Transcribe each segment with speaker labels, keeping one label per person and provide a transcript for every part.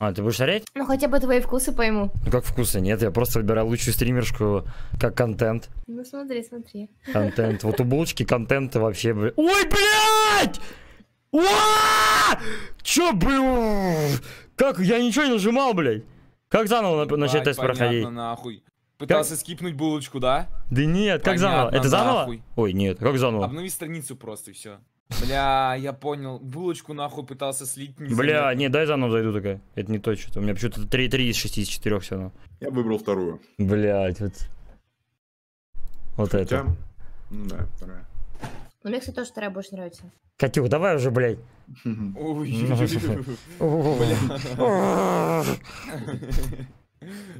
Speaker 1: А, ты будешь шарить?
Speaker 2: Ну хотя бы твои вкусы пойму.
Speaker 1: Ну как вкуса нет, я просто выбираю лучшую стримершку как контент.
Speaker 2: Ну смотри, смотри.
Speaker 1: Контент. Вот у булочки контент вообще, бля... Ой, блядь! Чё, блин? Как? Я ничего не нажимал, блядь. Как заново на- начать тест проходить?
Speaker 3: нахуй. Пытался скипнуть булочку, да?
Speaker 1: Да нет, как заново? Это заново?
Speaker 3: нахуй.
Speaker 1: Ой, нет, как заново?
Speaker 3: Обнови страницу просто и все. Бля, я понял. Булочку нахуй пытался слить.
Speaker 1: Бля,
Speaker 3: незаметно.
Speaker 1: не, дай заново зайду такая. Это не то что-то. У меня почему-то 3-3 из 64 все равно.
Speaker 4: Я выбрал вторую.
Speaker 1: Блять, вот. Вот
Speaker 4: Хотя,
Speaker 1: это.
Speaker 4: ну да, вторая.
Speaker 2: Ну мне, кстати, тоже вторая больше нравится.
Speaker 1: Катюх, давай уже, блядь.
Speaker 3: Ой.
Speaker 1: Бля.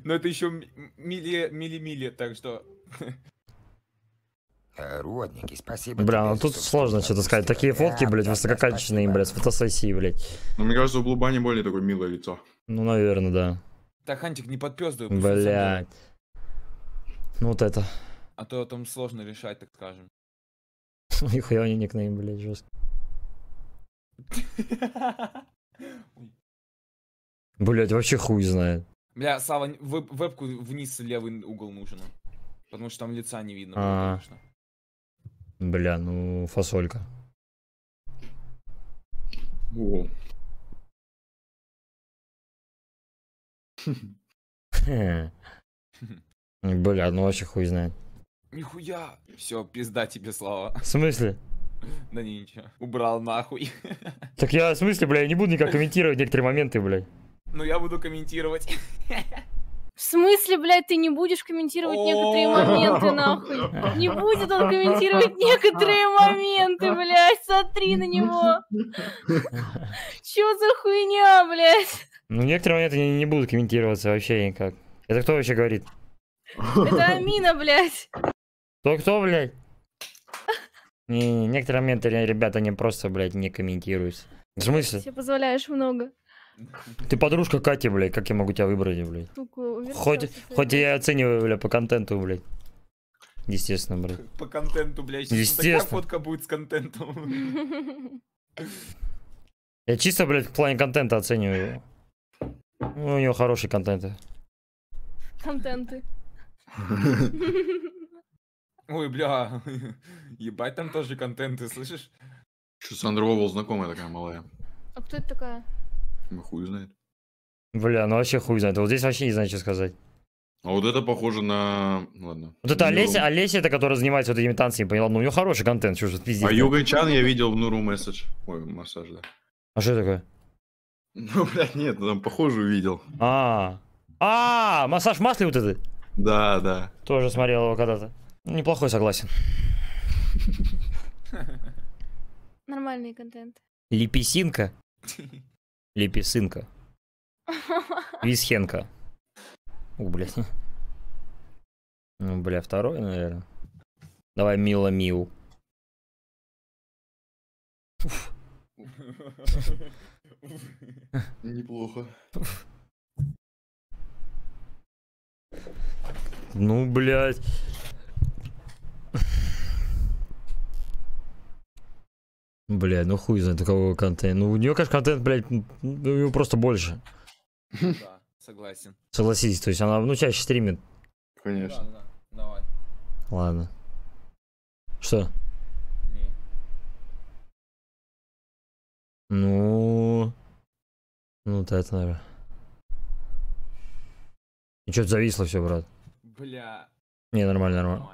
Speaker 3: Но это еще мили-мили, так что...
Speaker 5: Э, Родненький, спасибо.
Speaker 1: Бля, ну тут сложно что-то сказать. Такие фотки,
Speaker 5: Да,
Speaker 1: блядь, высококачественные,
Speaker 5: спасибо.
Speaker 1: блядь, с фотосессии, блядь.
Speaker 4: Но мне кажется, у Блубани более такое милое лицо.
Speaker 1: Ну, наверное, да.
Speaker 3: Так, Хантик, не подпездывай.
Speaker 1: Блядь. Ну вот это.
Speaker 3: А то там сложно решать, так скажем.
Speaker 1: Нихуя него никнейм, блядь, жестко.
Speaker 3: Ой.
Speaker 1: Блядь, вообще хуй знает.
Speaker 3: Бля, Сава, веб- вебку вниз левый угол нужен. Потому что там лица не видно.
Speaker 1: А.
Speaker 3: конечно.
Speaker 1: Бля, ну, фасолька.
Speaker 4: О,
Speaker 1: Бля, ну вообще хуй знает.
Speaker 3: Нихуя. Все, пизда тебе, Слава.
Speaker 1: В смысле?
Speaker 3: Да не, ничего. Убрал нахуй.
Speaker 1: Так я, в смысле, бля, я не буду никак комментировать некоторые моменты, блядь.
Speaker 3: Ну я буду комментировать.
Speaker 2: В смысле, блядь, ты не будешь комментировать некоторые моменты, нахуй? Не будет он комментировать некоторые моменты, блядь, смотри на него. Чё за хуйня, блядь?
Speaker 1: Ну, некоторые моменты не, не будут комментироваться вообще никак. Это кто вообще говорит?
Speaker 2: Это Амина, блядь.
Speaker 1: Кто-кто, блядь? Не, не, некоторые моменты, ре- ребята, не просто, блядь, не комментируются. В смысле?
Speaker 2: Себе позволяешь много.
Speaker 1: Ты подружка Кати, блядь, как я могу тебя выбрать, блядь? Хоть, хоть я оцениваю, блядь, по контенту, блядь. Естественно, блядь.
Speaker 3: По контенту, блядь. Сейчас Такая
Speaker 1: Естественно.
Speaker 3: фотка будет с контентом.
Speaker 1: Я чисто, блядь, в плане контента оцениваю его. Ну, у него хороший контент.
Speaker 2: Контенты.
Speaker 3: Ой, бля. Ебать, там тоже контенты, слышишь?
Speaker 4: что Сандра Овал знакомая такая малая.
Speaker 2: А кто это такая?
Speaker 4: Ну, хуй знает.
Speaker 1: Бля, ну вообще хуй знает. Вот здесь вообще не знаю, что сказать.
Speaker 4: А вот это похоже на... ну, Ладно.
Speaker 1: Вот это. Олеся, Олеся, это которая занимается вот этими танцами, поняла? Ну, у нее хороший контент, что же пиздец.
Speaker 4: А Юган Чан я видел в Нуру месседж. Ой, массаж, да.
Speaker 1: А что такое?
Speaker 4: Ну, блядь, нет, там похожую видел.
Speaker 1: А, а, массаж в масле вот этот?
Speaker 4: Да, да.
Speaker 1: Тоже смотрел его когда-то. Неплохой, согласен.
Speaker 2: Нормальный контент.
Speaker 1: Липисинка. Липисынка. Висхенка. Ух, блядь. Ну, бля, второй, наверное. Давай Мила Миу.
Speaker 4: Неплохо.
Speaker 1: Ну, блядь. Бля, ну хуй знает, у кого контент. Ну, у нее, конечно, контент, блядь, ну, у нее просто больше.
Speaker 3: Да, согласен.
Speaker 1: Согласитесь, то есть она, ну, чаще стримит.
Speaker 4: Конечно.
Speaker 3: Да, да, давай.
Speaker 1: Ладно. Что?
Speaker 3: Не.
Speaker 1: Ну... Ну, вот это, наверное. И что-то зависло все, брат.
Speaker 3: Бля.
Speaker 1: Не, нормально, нормально.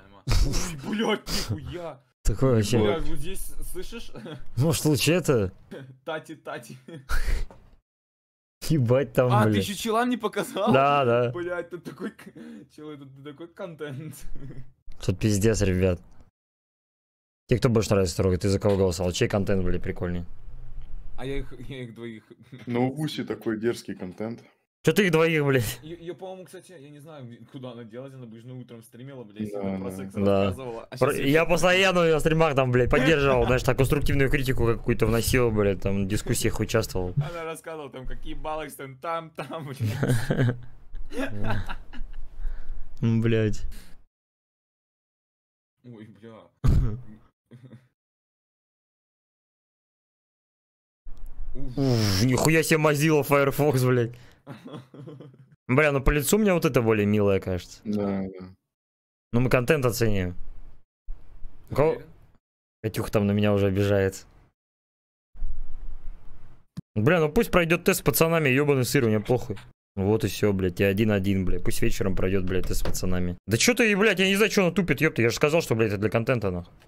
Speaker 3: Блядь, нихуя.
Speaker 1: Такое вообще...
Speaker 3: Бля, вот здесь, слышишь?
Speaker 1: Может, лучше это?
Speaker 3: Тати, тати.
Speaker 1: Ебать там,
Speaker 3: А, ты
Speaker 1: блядь.
Speaker 3: еще чела не показал?
Speaker 1: Да, да.
Speaker 3: Блядь, тут такой... к- Чел, это такой контент.
Speaker 1: Тут пиздец, ребят. Те, кто больше нравится строго, ты за кого голосовал? Чей контент были прикольнее?
Speaker 3: А я их, я их двоих...
Speaker 4: Ну, у Гуси такой дерзкий контент.
Speaker 1: Че ты их двоих, блядь?
Speaker 3: Ее, по-моему, кстати, я не знаю, куда она делась, она обычно утром стримила, блядь,
Speaker 4: Да,
Speaker 3: про секс
Speaker 1: Да.
Speaker 3: рассказывала. А
Speaker 1: Про-
Speaker 3: щас
Speaker 1: Я постоянно на стримах там, блядь, поддерживал, знаешь, так конструктивную критику какую-то вносил, блядь, там в дискуссиях участвовал.
Speaker 3: Она рассказывала там, какие баллы там, там, там, блядь.
Speaker 1: Ну, Блядь.
Speaker 3: Ой, бля. Уф.
Speaker 1: Уф, Нихуя себе Mozilla Firefox, блядь. Бля, ну по лицу мне вот это более милое кажется.
Speaker 4: Да, да.
Speaker 1: Ну мы контент оценим. У кого-? Катюха там на меня уже обижается. Бля, ну пусть пройдет тест с пацанами, ебаный сыр, мне похуй. Вот и все, блядь, и один-один, блядь. Пусть вечером пройдет, блядь, тест с пацанами. Да что ты, блядь, я не знаю, что он тупит, ёпта. Я же сказал, что, блядь, это для контента, нахуй.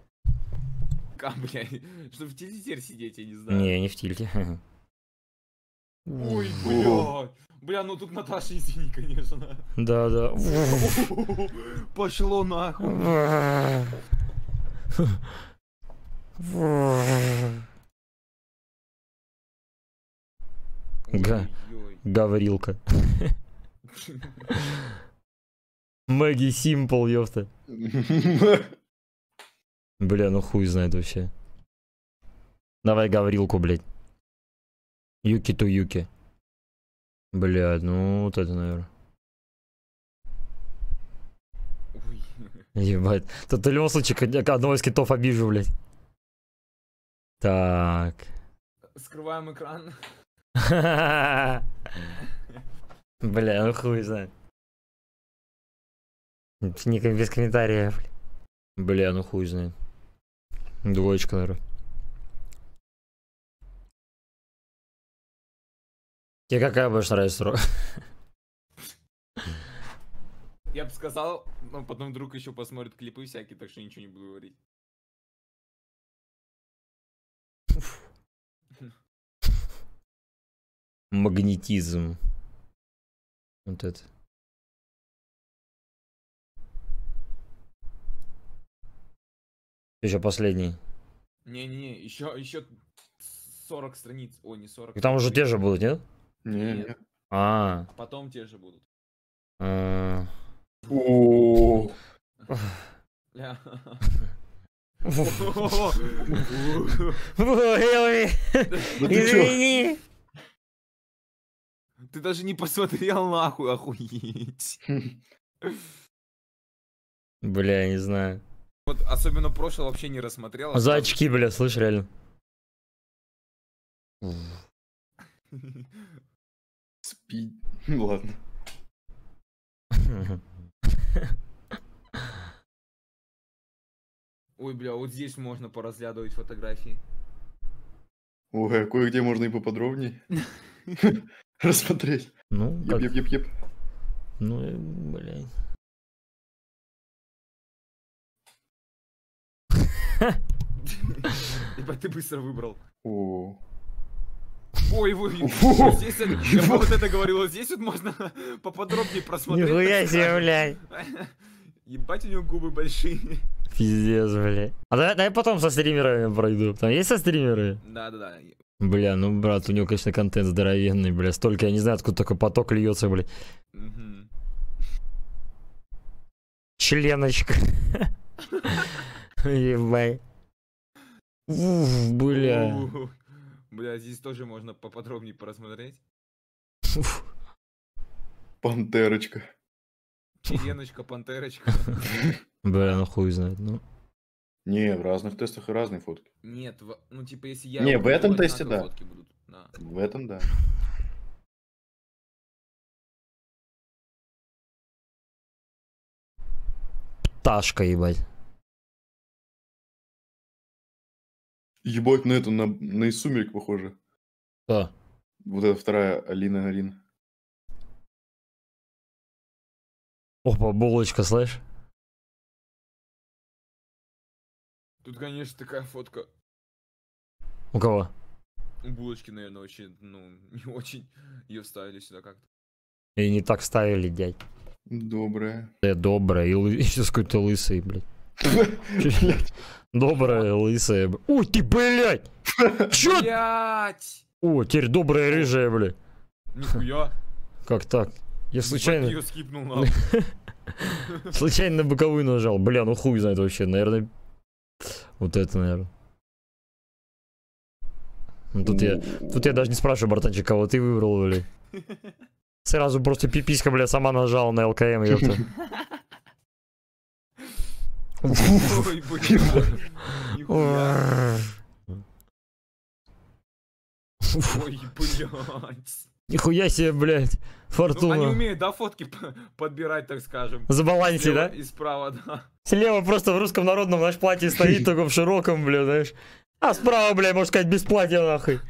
Speaker 3: А, блядь, чтобы в телевизоре сидеть, я не знаю.
Speaker 1: Не, не в тильте.
Speaker 3: Ой, блядь. Бля, ну тут Наташа, извини, конечно.
Speaker 1: Да, да.
Speaker 3: Пошло нахуй.
Speaker 1: Га. Гаврилка. Мэгги Симпл, ёпта. Бля, ну хуй знает вообще. Давай Гаврилку, блядь. Юки ту Юки. Блядь, ну вот это, наверное.
Speaker 3: Ой.
Speaker 1: Ебать. Тут в любом случае к- одного из китов обижу, блядь. Так.
Speaker 3: Скрываем экран.
Speaker 1: Бля, ну хуй знает. Не без комментариев. Бля, ну хуй знает. Двоечка, наверное. Тебе какая больше нравится строк?
Speaker 3: Я бы сказал, но потом вдруг еще посмотрит клипы всякие, так что ничего не буду говорить.
Speaker 1: Магнетизм. Вот это. Еще последний.
Speaker 3: Не-не-не, еще, еще 40 страниц. Ой, не 40.
Speaker 1: И там уже те же будут, нет?
Speaker 4: Не,
Speaker 3: Нет.
Speaker 4: не.
Speaker 1: А.
Speaker 3: Потом те же будут.
Speaker 1: а.
Speaker 4: Чё?
Speaker 1: Извини.
Speaker 3: Ты даже не посмотрел нахуй, охуеть.
Speaker 1: Бля, я не знаю.
Speaker 3: Вот особенно прошлое вообще не рассмотрел. а
Speaker 1: За очки, бля, слышь, реально.
Speaker 4: Спи. Ладно.
Speaker 3: Ой, бля, вот здесь можно поразглядывать фотографии.
Speaker 4: Ой, а кое-где можно и поподробнее рассмотреть.
Speaker 1: Ну, как...
Speaker 4: Еп-еп-еп-еп.
Speaker 1: Ну, э, блядь.
Speaker 3: Ебать, ты быстро выбрал.
Speaker 4: О,
Speaker 3: Ой, вы, здесь, я вот это говорил, вот здесь вот можно поподробнее просмотреть.
Speaker 1: Нихуя себе, блядь.
Speaker 3: Ебать, у него губы большие.
Speaker 1: Пиздец, блядь. А давай, давай потом со стримерами пройду. Там есть со стримеры?
Speaker 3: Да-да-да.
Speaker 1: Бля, ну, брат, у него, конечно, контент здоровенный, бля. Столько, я не знаю, откуда такой поток льется, бля.
Speaker 3: Мгм.
Speaker 1: Членочка. Ебай. Уф, бля.
Speaker 3: Бля, здесь тоже можно поподробнее просмотреть.
Speaker 1: Уф.
Speaker 4: пантерочка.
Speaker 3: Череночка, пантерочка.
Speaker 1: Бля, ну хуй знает, ну.
Speaker 4: Не, в разных тестах и разные фотки.
Speaker 3: Нет, в- ну типа если я...
Speaker 4: Не, в этом тесте да.
Speaker 3: фотки будут. Да.
Speaker 4: В этом да.
Speaker 1: Пташка, ебать.
Speaker 4: Ебать, на это, на, на из сумерек похоже.
Speaker 1: Что?
Speaker 4: Вот эта вторая Алина Арин.
Speaker 1: Опа, булочка, слышь?
Speaker 3: Тут, конечно, такая фотка.
Speaker 1: У кого?
Speaker 3: У булочки, наверное, вообще, ну, не очень ее вставили сюда как-то.
Speaker 1: И не так ставили, дядь.
Speaker 4: Добрая.
Speaker 1: Ты добрая, и лы... сейчас какой-то лысый, блядь.
Speaker 4: Блядь.
Speaker 1: Добрая, лысая. Ой, ты, блядь! Чё?
Speaker 3: Блять!
Speaker 1: О, теперь добрая, рыжая, блядь.
Speaker 3: Нихуя!
Speaker 1: Как так? Я случайно,
Speaker 3: ее скипнул нахуй.
Speaker 1: случайно на боковую нажал. Бля, ну хуй знает вообще, наверное. Вот это, наверное. Ну, Тут я, тут я даже не спрашиваю, братанчик, кого ты выбрал, блядь. Сразу просто пиписька, бля, сама нажала на ЛКМ, ёпта.
Speaker 3: Ой, блядь. Нихуя.
Speaker 1: Ой.
Speaker 3: Блядь.
Speaker 1: Нихуя себе, блядь.
Speaker 3: Ну, они
Speaker 1: Фортуна.
Speaker 3: умеют, да, фотки подбирать, так скажем.
Speaker 1: Забалансить,
Speaker 3: Слева
Speaker 1: да?
Speaker 3: И справа, да.
Speaker 1: Слева просто в русском народном наш платье стоит, только в широком, бля, знаешь. А справа, бля, можно сказать, без платья, нахуй.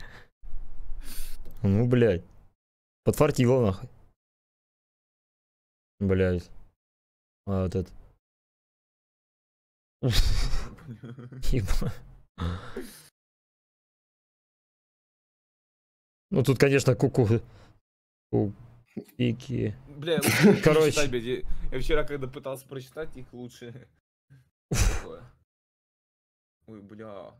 Speaker 1: Ну, блядь. Подфартило, нахуй. Блядь. А вот это. Ну, тут, конечно, куку. Куки.
Speaker 3: Бля,
Speaker 1: Короче.
Speaker 3: Я- вчера, когда пытался прочитать, их лучше. Ой, бля.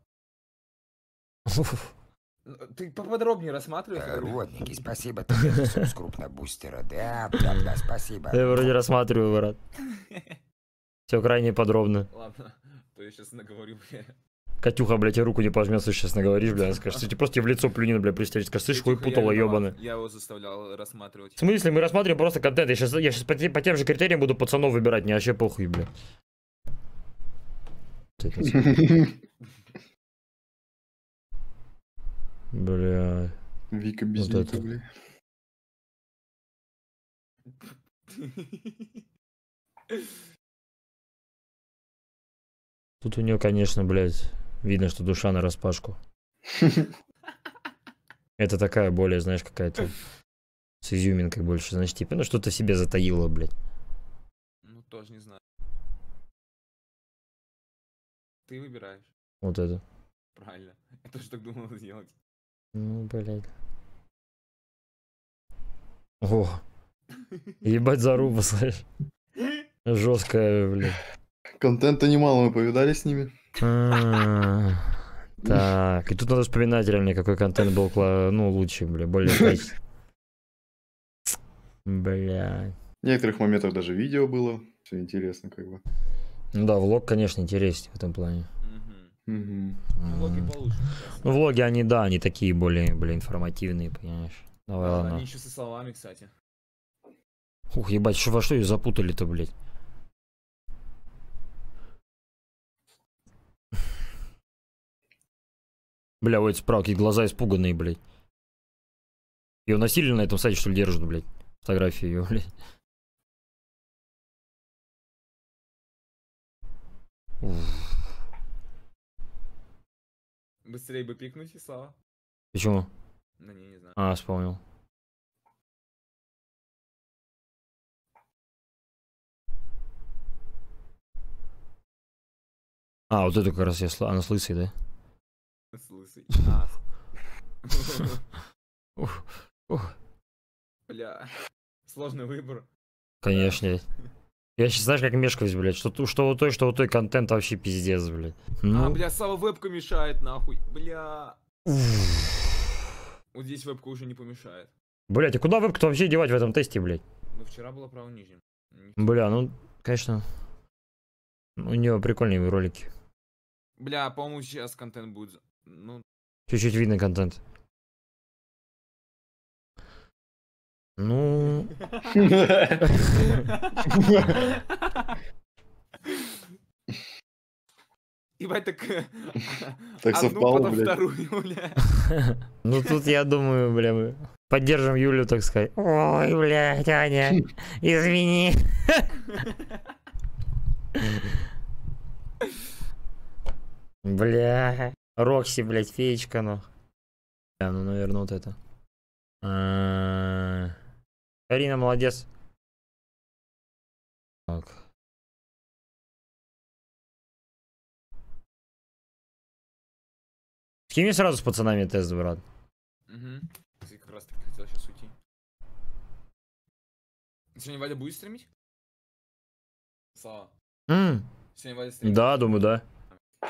Speaker 3: Ты поподробнее рассматривай.
Speaker 5: Э. Родненький, спасибо тебе за соус крупнобустера. Да, да, да, спасибо.
Speaker 1: Я вроде рассматриваю, брат. Все крайне подробно.
Speaker 3: Ладно, то я сейчас наговорю, бля.
Speaker 1: Катюха, блядь, и руку не пожмет, если честно говоришь, бля. она Скажет, ты просто тебе в лицо плюнин, бля, пристрелить. Скажешь, слышь, хуй путала, ебаный.
Speaker 3: Я его заставлял рассматривать.
Speaker 1: В смысле, мы рассматриваем просто контент. Я сейчас, я сейчас по, по тем же критериям буду пацанов выбирать, мне вообще похуй, бля. Вот это, Бля.
Speaker 4: Вика без
Speaker 1: Вот это.
Speaker 4: бля.
Speaker 1: Тут у нее, конечно, блядь, видно, что душа на распашку. Это такая более, знаешь, какая-то с изюминкой больше, знаешь, типа, ну что-то себе затаила, блядь.
Speaker 3: Ну, тоже не знаю. Ты выбираешь.
Speaker 1: Вот это.
Speaker 3: Правильно. Я тоже так думал сделать.
Speaker 1: Ну, блядь. О, ебать заруба, слышь. Жесткая, блядь.
Speaker 4: Контента немало, мы повидали с ними.
Speaker 1: А, Так, и тут надо вспоминать реально, какой контент был, ну, лучше, бля, более. Бля.
Speaker 4: В некоторых моментах даже видео было. Все интересно, как бы.
Speaker 1: Ну да, влог, конечно, интереснее в этом плане.
Speaker 3: Ну, Влоги получше.
Speaker 1: Ну, влоги, они, да, они такие более, бля, информативные, понимаешь. Давай,
Speaker 3: Да,
Speaker 1: ладно.
Speaker 3: Они еще со словами, кстати.
Speaker 1: Ух, ебать, что, во что ее запутали-то, блядь? Бля, ой, справа, какие глаза испуганные, блядь. Ее насильно на этом сайте, что ли, держат, блядь? Фотографии ее, блядь.
Speaker 3: Быстрее бы пикнуть и слава.
Speaker 1: Почему?
Speaker 3: Да не, не знаю.
Speaker 1: А, вспомнил. А, вот это как раз я сла... Она с лысой, да?
Speaker 3: Лысый. А.
Speaker 1: Ух, ух.
Speaker 3: Бля. Сложный выбор.
Speaker 1: Конечно. Я сейчас знаешь, как мешкаюсь, блядь. Что, что у той, что у той контент вообще пиздец, блядь.
Speaker 3: А,
Speaker 1: Ну,
Speaker 3: бля, Сава вебка мешает, нахуй. Бля.
Speaker 1: уф.
Speaker 3: Вот здесь вебка уже не помешает.
Speaker 1: Блядь, а куда вебку вообще девать в этом тесте, блядь?
Speaker 3: Ну, вчера было право нижним.
Speaker 1: Бля, ну, конечно. У нее прикольные ролики.
Speaker 3: Бля, по-моему, сейчас контент будет. Ну,
Speaker 1: Чуть-чуть видно контент. Ну,
Speaker 3: Ебать, так...
Speaker 4: Так совпало, блядь.
Speaker 3: вторую, бля.
Speaker 1: ну тут я думаю, бля, мы поддержим Юлю, так сказать. Ой, блядь, Аня, извини. Бля, Рокси, блядь, феечка, ну. Бля, ну, наверное, вот это. А, Карина, молодец. Так. Скинь сразу с пацанами тест, брат.
Speaker 3: Угу. Я как раз таки хотел сейчас уйти. Сегодня Валя будет стримить? Слава.
Speaker 1: М,
Speaker 3: Сегодня Валя стримит?
Speaker 1: Да, думаю, да.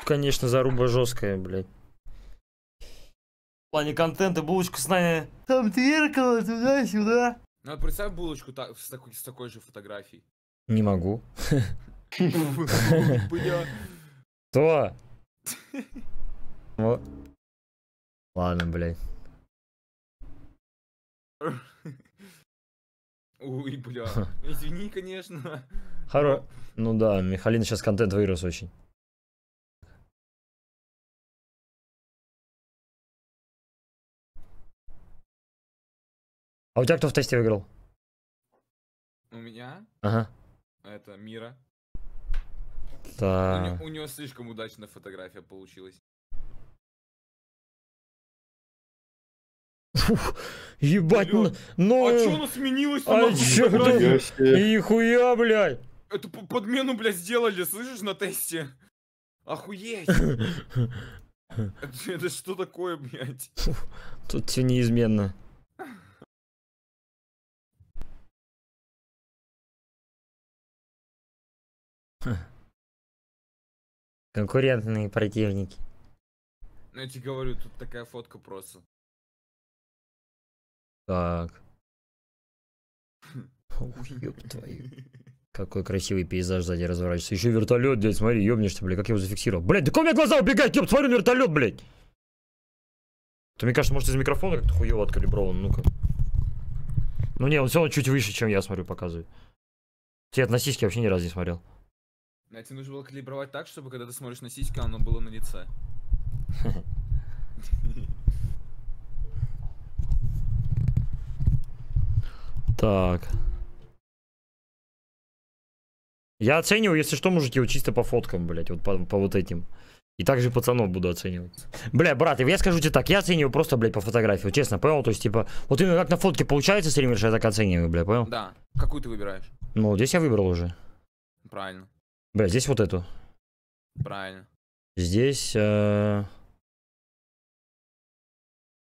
Speaker 1: Конечно, заруба жесткая, блядь. В плане контента булочка с нами. Там зеркало туда-сюда.
Speaker 3: Ну, представь булочку так, с, такой, с такой же фотографией.
Speaker 1: Не могу. Вот. Ладно, блядь.
Speaker 3: Ой, бля. Извини, конечно.
Speaker 1: Хоро... Ну да, Михалин сейчас контент вырос очень. А у тебя кто в тесте выиграл?
Speaker 3: У меня
Speaker 1: Ага.
Speaker 3: это Мира. У,
Speaker 1: Так.
Speaker 3: не- у него слишком удачная фотография получилась.
Speaker 1: Ебать,
Speaker 3: Алло.
Speaker 1: ну... ну-
Speaker 3: А чё она сменилась
Speaker 1: а чё
Speaker 4: Я себе-
Speaker 1: Нихуя, блядь!
Speaker 3: Эту подмену, блядь, сделали, слышишь, на тесте? Охуеть! Это, это что такое, блядь?
Speaker 1: Тут все неизменно. Конкурентные противники.
Speaker 3: Ну, я тебе говорю, тут такая фотка просто.
Speaker 1: Так. Ух, ёб твою. Какой красивый пейзаж сзади разворачивается. Еще вертолет, дядь, смотри, ёбнешься, блядь, как я его зафиксировал. Блядь, да у меня глаза убегают, ёб, смотрю на вертолет, блядь. То мне кажется, может из микрофона как-то хуево откалиброван, ну-ка. Ну не, он все равно чуть выше, чем я смотрю, показывает. Цвет на сиськи вообще ни разу не смотрел.
Speaker 3: Тебе нужно было калибровать так, чтобы когда ты смотришь на сиськи, оно было на лице.
Speaker 1: Так. Я оцениваю, если что, мужики, вот чисто по фоткам, блядь, вот по, по вот этим. И также пацанов буду оценивать. Бля, брат, я скажу тебе так, я оцениваю просто, блядь, по фотографии, вот честно, понял? То есть, типа, вот именно как на фотке получается стримишь, я так оцениваю, бля, понял?
Speaker 3: Да. Какую ты выбираешь?
Speaker 1: Ну, здесь я выбрал уже.
Speaker 3: Правильно.
Speaker 1: Бля, здесь вот эту.
Speaker 3: Правильно.
Speaker 1: Здесь... Э...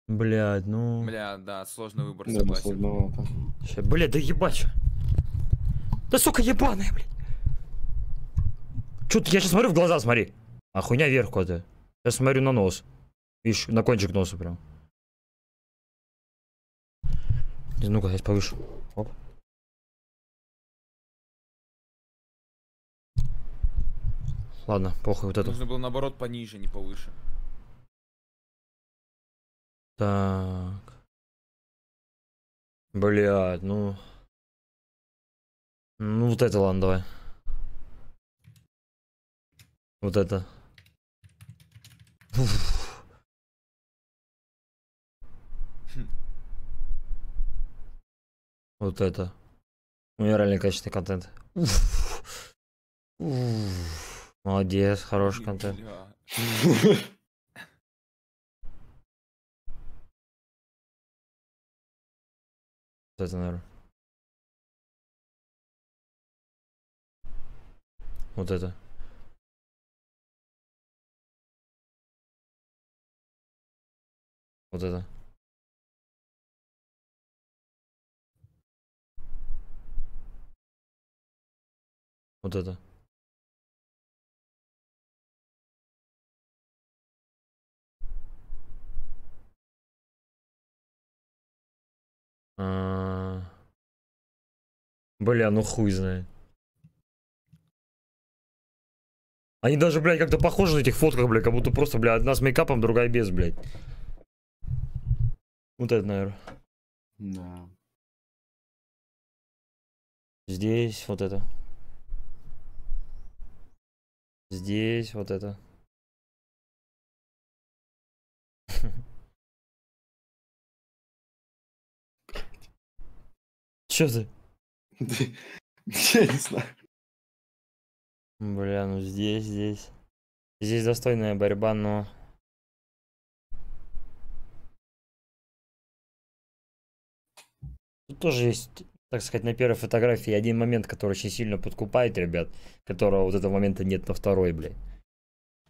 Speaker 1: Блядь, ну...
Speaker 3: Бля, да, сложный выбор,
Speaker 4: Да,
Speaker 3: согласен.
Speaker 4: сложновато.
Speaker 1: Ща, Блядь, да ебать. Да сука ебаная, блядь. Чё ты, я сейчас смотрю в глаза, смотри. А хуйня вверх куда-то. Я смотрю на нос. Видишь, на кончик носа прям. Ну-ка, я повыше. Ладно, похуй вот эту.
Speaker 3: Нужно было наоборот пониже, не повыше.
Speaker 1: Так. Блядь, ну... Ну вот это ладно, давай. Вот это. Уф.
Speaker 3: Хм.
Speaker 1: Вот это. У меня реально качественный контент. Уф. Уф. Молодец, хороший контент. это, наверное. Вот это. Вот это. Вот это. А. Бля, ну хуй знает. Они даже, блядь, как-то похожи на этих фотках, блядь, как будто просто, блядь, одна с мейкапом, другая без, блядь. Вот это, наверное.
Speaker 4: Да.
Speaker 1: Здесь вот это. Здесь вот это. Чё ты?
Speaker 4: Я не знаю.
Speaker 1: Бля, ну здесь, здесь. Здесь достойная борьба, но... Тут тоже есть, так сказать, на первой фотографии один момент, который очень сильно подкупает, ребят, которого вот этого момента нет на второй, блядь.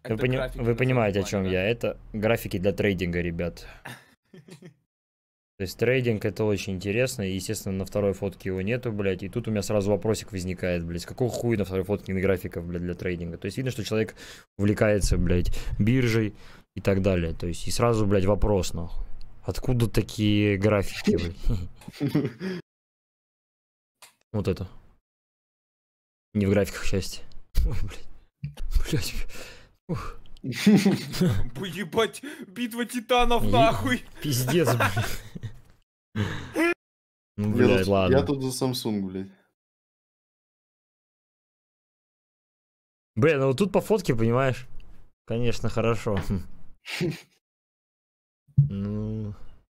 Speaker 1: Вы, пони- вы понимаете, о чем я. Это графики для трейдинга, ребят. То есть трейдинг это очень интересно, и, естественно, на второй фотке его нету, блядь, и тут у меня сразу вопросик возникает, блядь, какого хуя на второй фотке нет графиков, блядь, для трейдинга? То есть видно, что человек увлекается, блядь, биржей и так далее, то есть и сразу, блядь, вопрос, нахуй. Откуда такие графики, блядь? Вот это. Не в графиках счастья. Ой, блядь. Блядь. Ух,
Speaker 3: Поебать, битва титанов нахуй.
Speaker 1: Пиздец, блядь. Ну,
Speaker 4: Я
Speaker 1: блядь,
Speaker 4: тут-
Speaker 1: ладно.
Speaker 4: Я тут за Samsung, блядь.
Speaker 1: Блин, ну вот тут по фотке, понимаешь? Конечно, хорошо. Ну,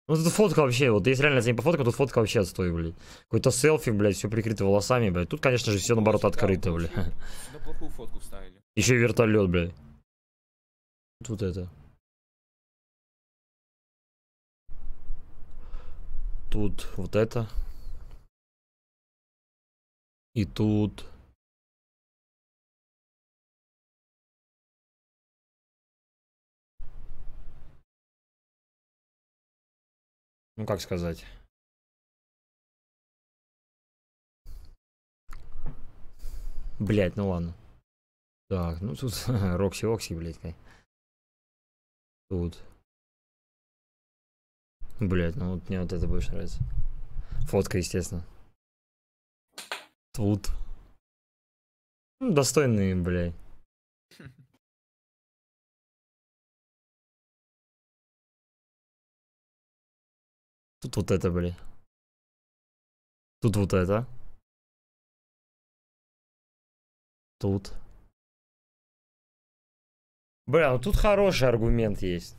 Speaker 1: Ну тут фотка вообще, вот если реально за ним пофоткать, тут фотка вообще отстой, блядь. Какой-то селфи, блядь, все прикрыто волосами, блядь. Тут, конечно же, все наоборот открыто, блядь. Еще и вертолет, блядь. Тут это. Тут вот это. И тут. Ну, как сказать. Блять, ну ладно. Так, ну тут Рокси Окси, блядь. Тут. Блять, ну вот мне вот это больше нравится. Фотка, естественно. Тут. Ну, достойные, блядь. Тут вот это, блядь. Тут вот это. Тут. Бля, ну тут хороший аргумент есть.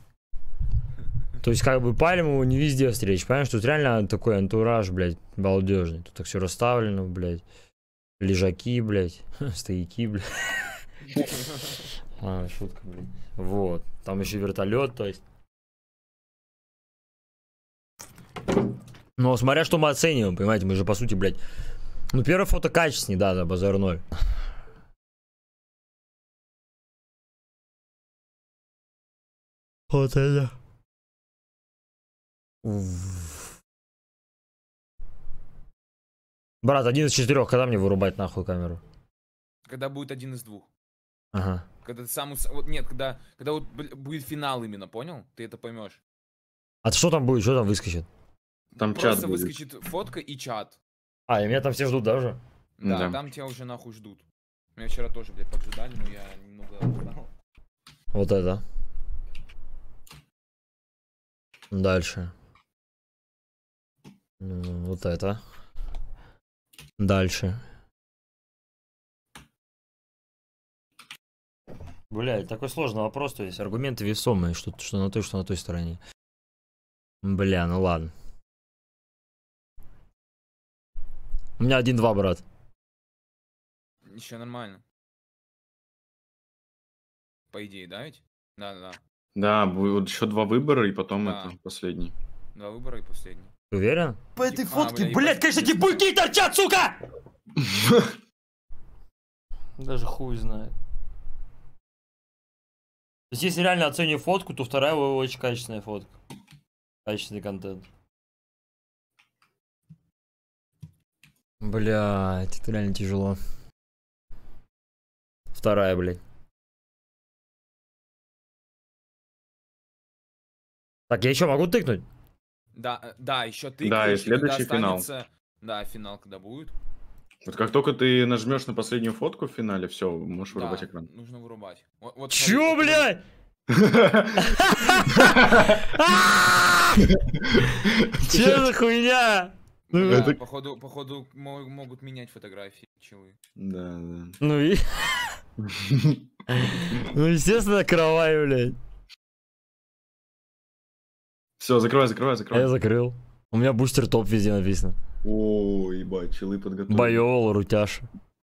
Speaker 1: То есть, как бы пальму не везде встреч, понимаешь? Тут реально такой антураж, блядь, балдежный. Тут так все расставлено, блядь. Лежаки, блядь. Стояки, блядь. А, шутка, блядь. Вот. Там еще вертолет, то есть. Но смотря что мы оцениваем, понимаете, мы же по сути, блядь. Ну, первое фото качественнее, да, да, базар ноль. Вот это. Брат, один из четырех, когда мне вырубать нахуй камеру?
Speaker 3: Когда будет один из двух.
Speaker 1: Ага.
Speaker 3: Когда ты самый... с- Вот нет, когда, когда вот будет финал именно, понял? Ты это поймешь.
Speaker 1: А что там будет? Что там выскочит?
Speaker 4: Там чат
Speaker 3: Просто
Speaker 4: будет.
Speaker 3: выскочит фотка и чат.
Speaker 1: А, и меня там все ждут, да, уже?
Speaker 3: Да,
Speaker 4: Да.
Speaker 3: там тебя уже нахуй ждут. Меня вчера тоже, блядь, поджидали, но я немного опоздал.
Speaker 1: Вот это. Дальше. Вот это. Дальше. Блядь, такой сложный вопрос, то есть аргументы весомые, что, что на той, что на той стороне. Бля, ну ладно. У меня один-два, брат.
Speaker 3: Еще нормально. По идее, да ведь? Да, да, да.
Speaker 4: Да, будет еще два выбора, и потом
Speaker 3: Да.
Speaker 4: это последний.
Speaker 3: Два выбора и последний.
Speaker 1: Уверен?
Speaker 3: По этой фотке, блядь,
Speaker 1: конечно, эти буйки торчат, сука! Даже хуй знает. То есть, если реально оценивать фотку, то вторая очень качественная фотка. Качественный контент. Блять, это реально тяжело. Вторая, блядь. Так, я еще могу тыкнуть?
Speaker 3: Да, э, да, еще ты.
Speaker 4: Да, и следующий финал.
Speaker 3: останется- Да, финал когда будет.
Speaker 4: Вот как только ты нажмешь на последнюю фотку в финале, все, можешь
Speaker 3: Да,
Speaker 4: вырубать экран.
Speaker 3: нужно вырубать. Вот, вот
Speaker 1: Чё,
Speaker 3: смотри,
Speaker 1: блядь? Че за хуйня?
Speaker 3: это- Да, походу, походу мо- могут менять фотографии челы.
Speaker 4: Да, да.
Speaker 1: Ну и... Ну, естественно, кровай, блядь.
Speaker 4: Все, закрывай, закрывай,
Speaker 1: А я
Speaker 4: закрывай.
Speaker 1: закрыл. У меня бустер топ везде написано.
Speaker 4: О, ебать, челы подготовили.
Speaker 1: Байол, рутяша.